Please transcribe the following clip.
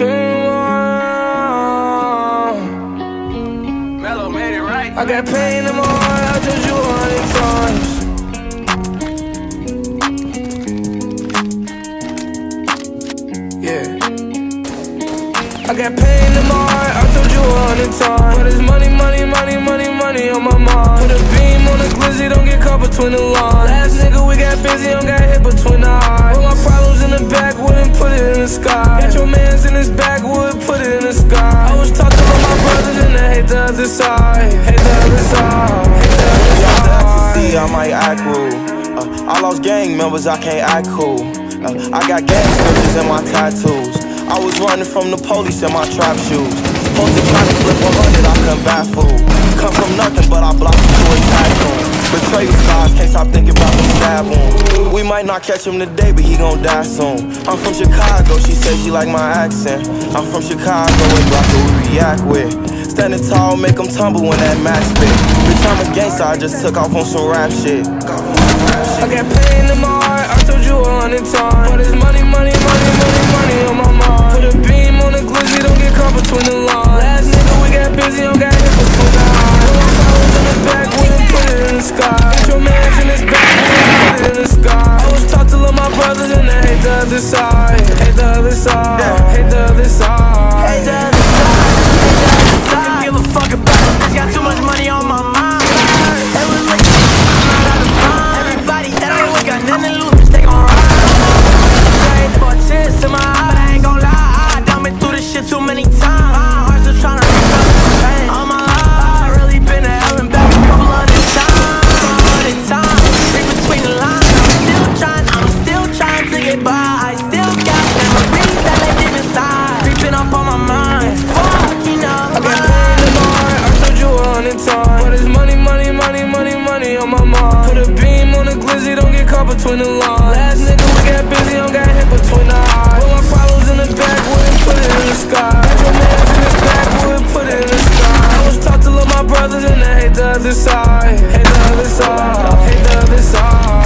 I got pain in my heart, I told you a hundred times. Yeah. I got pain in my heart, I told you a hundred times. But it's money, money, money, money, money on my mind. Put a beam on the glizzy, don't get caught between the lines. Last nigga, we got busy, don't got hit between the eyes. I hate the other side. Hate the. See, I might act rude. Uh, I lost gang members, I can't act cool. Uh, I got gang switches in my tattoos. I was running from the police in my trap shoes. Supposed to try to flip 100, I couldn't baffle. Come from nothing, but I blocked you to a tycoon. Betrayal scars, can't stop thinking about the stab wound. We might not catch him today, but he gon' die soon. I'm from Chicago, she said she like my accent. I'm from Chicago, and block what we react with. Standing tall, make them tumble when that max spit. Bitch, I'm a gangster, I just took off on some rap shit. I got pain in my heart, I told you a hundred times. But it's money, money, money, money, money on my mind. Put a beam on the glizzy, don't get caught between the lines. Last nigga, we got busy, don't got hit between the eyes. Put my flowers in the back, wouldn't put it in the sky. Got your mans in his back, wouldn't put it in the sky. I was taught to love my brothers and I hate the other side. Hate the other side. Hate the other side. Hate the other side. Between the lines. Last nigga, we got busy, don't got hit between the eyes. Put my problems in the back, wouldn't put it in the sky. Got your mans in his back, wouldn't put it in the sky. I was taught to love my brothers and I hate the other side. Hate the other side. Hate the other side.